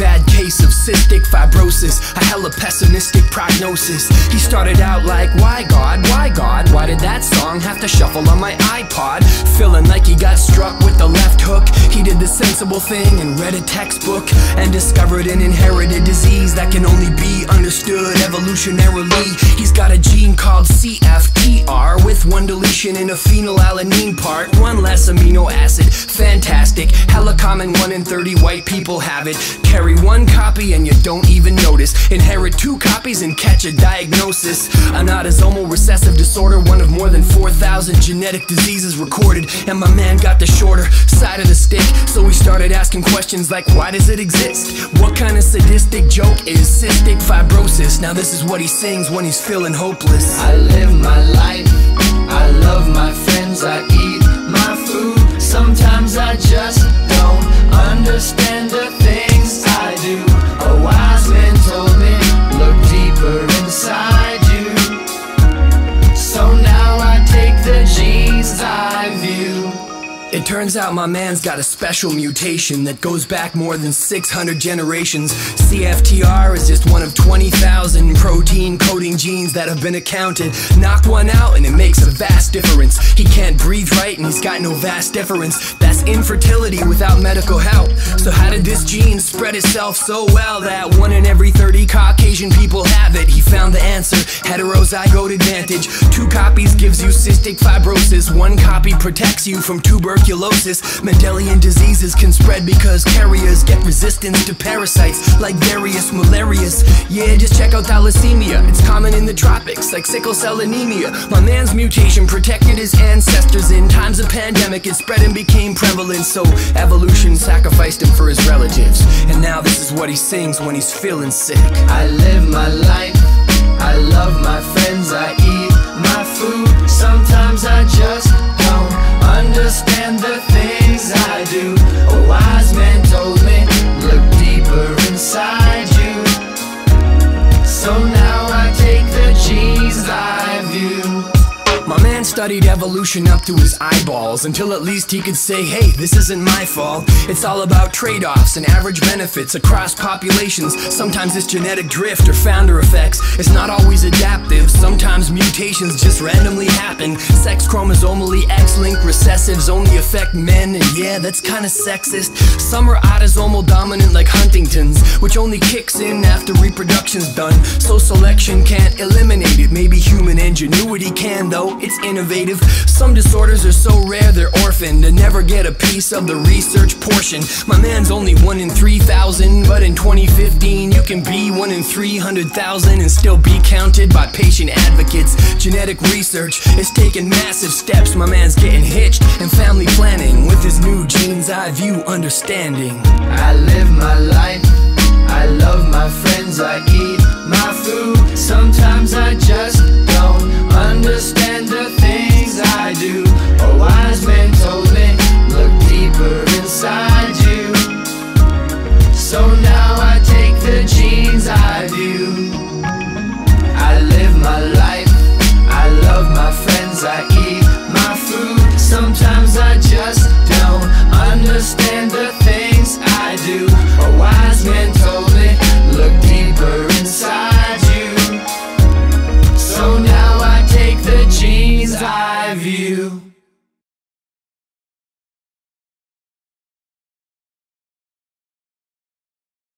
bad case of cystic fibrosis, a hella pessimistic prognosis. He started out like, Why God, why God, why did that song have to shuffle on my iPod? Feeling like he got struck with the left hook. He did the sensible thing and read a textbook and discovered an inherited disease that can only be understood evolutionarily. He's got a gene called CFTR with one deletion in a phenylalanine part, one less amino acid. Fantastic, hella common, one in 30 white people have it. Carry one copy and you don't even notice. Inherit two copies and catch a diagnosis. An autosomal recessive disorder, one of more than 4,000 genetic diseases recorded. And my man got the shorter side of the stick, so we started asking questions like, why does it exist? What kind of sadistic joke is cystic fibrosis? Now this is what he sings when he's feeling hopeless. I live my It turns out my man's got a special mutation that goes back more than 600 generations. CFTR is just one of 20,000 protein coding genes that have been accounted. Knock one out and it makes a vast and he's got no vas deferens. That's infertility without medical help. So, how did this gene spread itself so well that one in every 30 Caucasian people have it? He found the answer heterozygote advantage. Two copies gives you cystic fibrosis, one copy protects you from tuberculosis. Mendelian diseases can spread because carriers get resistance to parasites like various malarias. Yeah, just check out thalassemia. It's common in the tropics, like sickle cell anemia. My man's mutation protected his ancestors in times of pandemic. It spread and became prevalent, so evolution sacrificed him for his relatives. And now this is what he sings when he's feeling sick. I live my life, I love my friends, I eat my food. Sometimes I just don't understand the things I do. A wise man told me, look deeper inside you. So now I take the. My man studied evolution up to his eyeballs until at least he could say, hey, this isn't my fault. It's all about trade offs and average benefits across populations. Sometimes it's genetic drift or founder effects. It's not always adaptive, sometimes mutations just randomly happen. Sex chromosomally X linked recessives only affect men, and yeah, that's kinda sexist. Some are autosomal dominant like Huntington's, which only kicks in after reproduction's done. So selection can't eliminate it. Maybe human ingenuity can, though it's innovative. Some disorders are so rare they're orphaned and never get a piece of the research portion. My man's only one in 3,000, but in 2015 you can be one in 300,000 and still be counted by patient advocates. Genetic research is taking massive steps. My man's getting hitched and family planning with his new genes. I view understanding. I live my life, I love my friends, I eat my food. Sometimes I just don't Man told me, look deeper inside you. So now I take the gene's eye view.